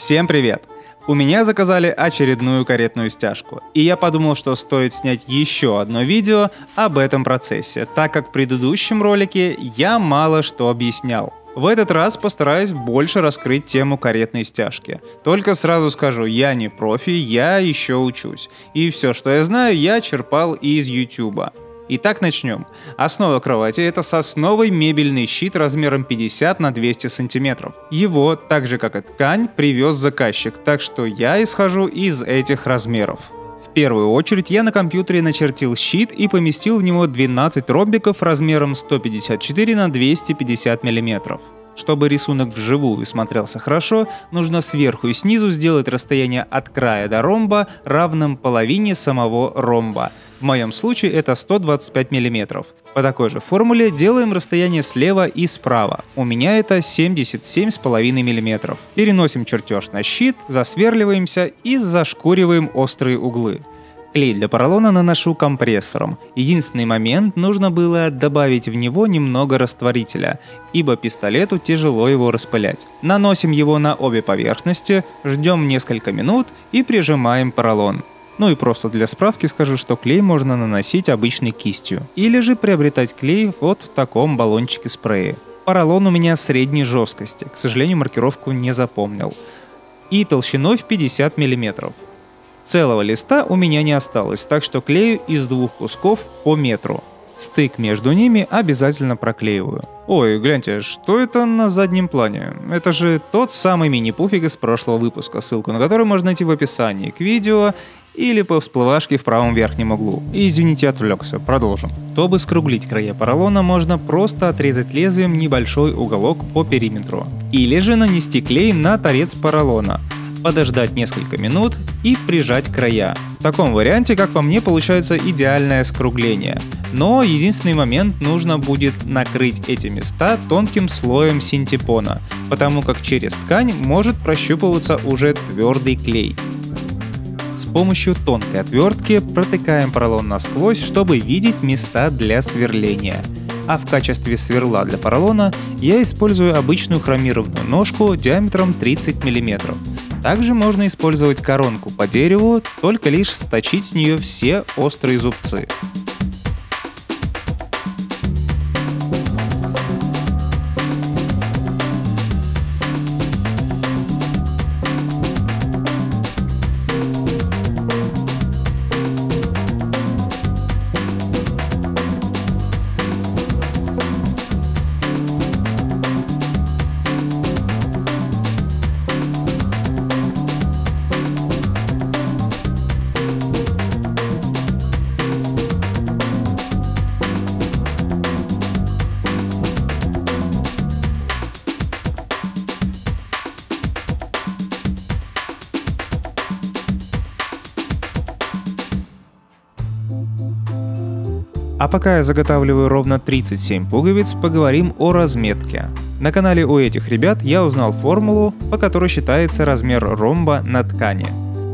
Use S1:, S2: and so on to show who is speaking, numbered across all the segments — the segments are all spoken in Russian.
S1: Всем привет! У меня заказали очередную каретную стяжку, и я подумал, что стоит снять еще одно видео об этом процессе, так как в предыдущем ролике я мало что объяснял. В этот раз постараюсь больше раскрыть тему каретной стяжки. Только сразу скажу, я не профи, я еще учусь. И все, что я знаю, я черпал из YouTube. Итак, начнем. Основа кровати – это сосновый мебельный щит размером 50 на 200 сантиметров. Его, так же как и ткань, привез заказчик, так что я исхожу из этих размеров. В первую очередь я на компьютере начертил щит и поместил в него 12 ромбиков размером 154 на 250 миллиметров. Чтобы рисунок вживую смотрелся хорошо, нужно сверху и снизу сделать расстояние от края до ромба равным половине самого ромба. В моем случае это 125 мм. По такой же формуле делаем расстояние слева и справа. У меня это 77,5 мм. Переносим чертеж на щит, засверливаемся и зашкуриваем острые углы. Клей для поролона наношу компрессором. Единственный момент, нужно было добавить в него немного растворителя, ибо пистолету тяжело его распылять. Наносим его на обе поверхности, ждем несколько минут и прижимаем поролон. Ну и просто для справки скажу, что клей можно наносить обычной кистью. Или же приобретать клей вот в таком баллончике спрея. Поролон у меня средней жесткости, к сожалению маркировку не запомнил. И толщиной в 50 мм. Целого листа у меня не осталось, так что клею из двух кусков по метру. Стык между ними обязательно проклеиваю. Ой, гляньте, что это на заднем плане? Это же тот самый мини-пуфик из прошлого выпуска, ссылку на который можно найти в описании к видео или по всплывашке в правом верхнем углу. И извините, отвлекся, продолжим. Чтобы скруглить края поролона, можно просто отрезать лезвием небольшой уголок по периметру. Или же нанести клей на торец поролона подождать несколько минут и прижать края. В таком варианте, как по мне, получается идеальное скругление. Но единственный момент нужно будет накрыть эти места тонким слоем синтепона, потому как через ткань может прощупываться уже твердый клей. С помощью тонкой отвертки протыкаем поролон насквозь, чтобы видеть места для сверления – а в качестве сверла для поролона я использую обычную хромированную ножку диаметром 30 мм. Также можно использовать коронку по дереву, только лишь сточить с нее все острые зубцы. А пока я заготавливаю ровно 37 пуговиц, поговорим о разметке. На канале у этих ребят я узнал формулу, по которой считается размер ромба на ткани.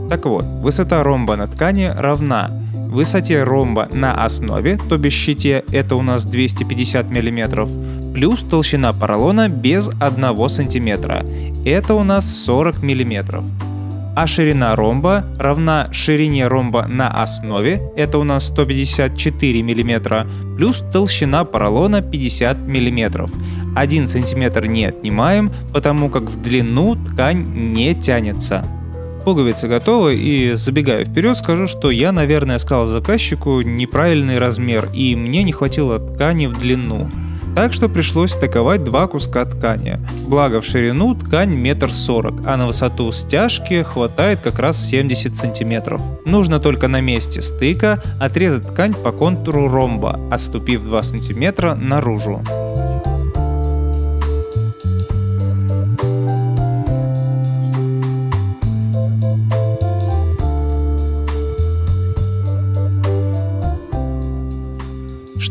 S1: Так вот, высота ромба на ткани равна высоте ромба на основе, то бишь щите, это у нас 250 мм, плюс толщина поролона без 1 см, это у нас 40 мм а ширина ромба равна ширине ромба на основе, это у нас 154 мм, плюс толщина поролона 50 мм. 1 см не отнимаем, потому как в длину ткань не тянется. Пуговицы готовы и забегая вперед скажу, что я, наверное, сказал заказчику неправильный размер и мне не хватило ткани в длину так что пришлось стыковать два куска ткани. Благо в ширину ткань метр сорок, а на высоту стяжки хватает как раз 70 сантиметров. Нужно только на месте стыка отрезать ткань по контуру ромба, отступив 2 сантиметра наружу.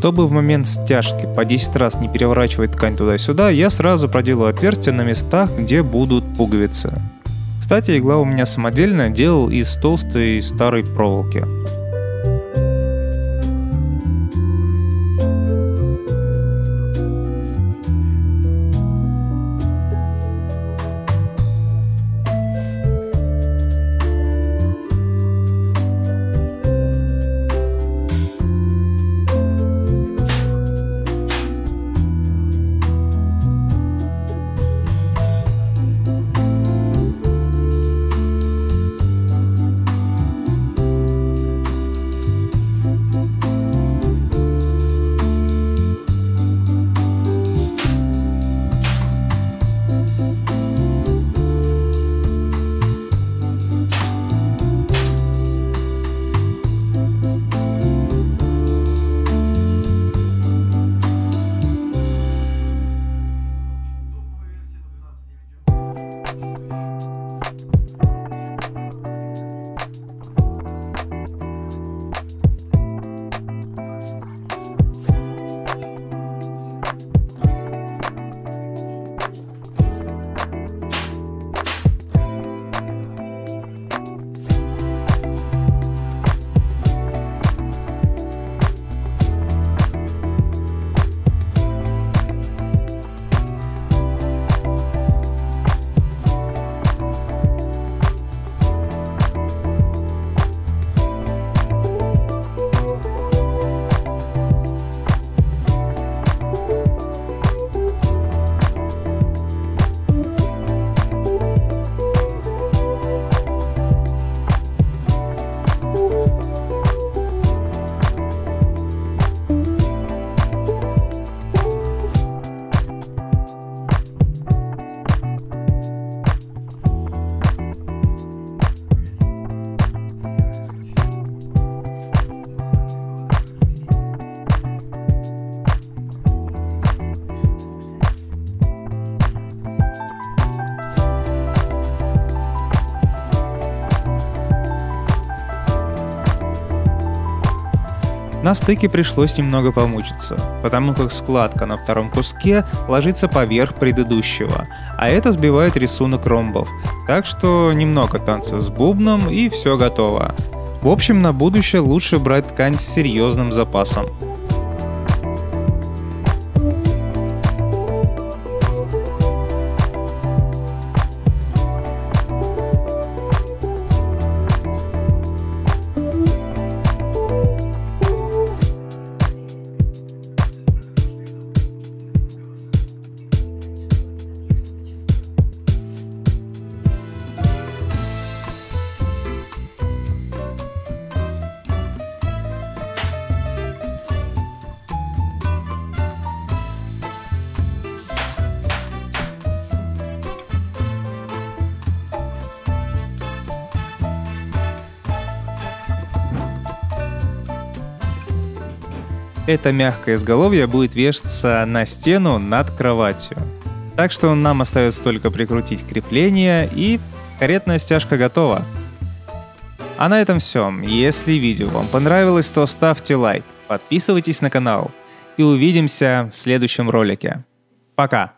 S1: Чтобы в момент стяжки по 10 раз не переворачивать ткань туда-сюда, я сразу проделаю отверстия на местах, где будут пуговицы. Кстати, игла у меня самодельная, делал из толстой старой проволоки. На стыке пришлось немного помучиться, потому как складка на втором куске ложится поверх предыдущего, а это сбивает рисунок ромбов. Так что немного танца с бубном и все готово. В общем, на будущее лучше брать ткань с серьезным запасом. Это мягкое изголовье будет вешаться на стену над кроватью. Так что нам остается только прикрутить крепление и каретная стяжка готова. А на этом все. Если видео вам понравилось, то ставьте лайк, подписывайтесь на канал и увидимся в следующем ролике. Пока!